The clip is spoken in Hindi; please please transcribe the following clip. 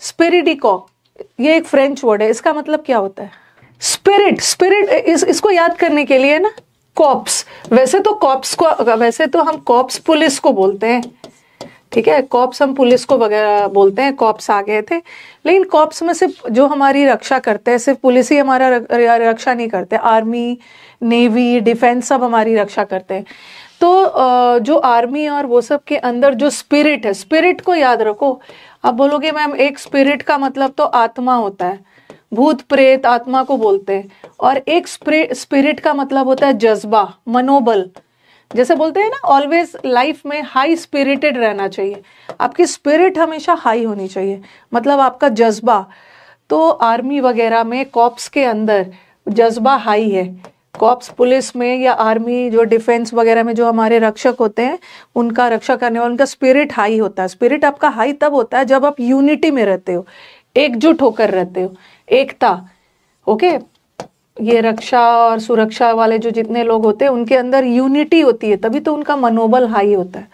स्पिरिडिको ये एक फ्रेंच वर्ड है, इसका मतलब क्या होता है? स्पिरिट स्पिरिट इस, इसको याद करने के लिए ना कॉप्स वैसे तो कॉप्स को, वैसे तो हम कॉप्स पुलिस को बोलते हैं। ठीक है? कॉप्स हम पुलिस को वगैरह बोलते हैं कॉप्स आ गए थे। लेकिन कॉप्स में सिर्फ़ जो हमारी रक्षा करते हैं, सिर्फ़ पुलिस ही हमारा रक्षा नहीं करते। आर्मी नेवी डिफेंस सब हमारी रक्षा करते हैं। तो जो आर्मी और वो सब के अंदर जो स्पिरिट है, स्पिरिट को याद रखो। आप बोलोगे, मैम, एक स्पिरिट का मतलब तो आत्मा होता है। भूत, प्रेत, आत्मा को बोलते हैं। और एक स्पिरिट का मतलब होता है जज्बा, मनोबल। जैसे बोलते हैं ना ऑलवेज लाइफ में हाई स्पिरिटेड रहना चाहिए। आपकी स्पिरिट हमेशा हाई होनी चाहिए। मतलब आपका जज्बा। तो आर्मी वगैरह में कॉप्स के अंदर जज्बा हाई है। कॉप्स पुलिस में या आर्मी जो डिफेंस वगैरह में जो हमारे रक्षक होते हैं, उनका रक्षा करने वाला, उनका स्पिरिट हाई होता है। स्पिरिट आपका हाई तब होता है जब आप यूनिटी में रहते हो, एकजुट होकर रहते हो, एकता, ओके? ये रक्षा और सुरक्षा वाले जो जितने लोग होते हैं, उनके अंदर यूनिटी होती है, तभी तो उनका मनोबल हाई होता है।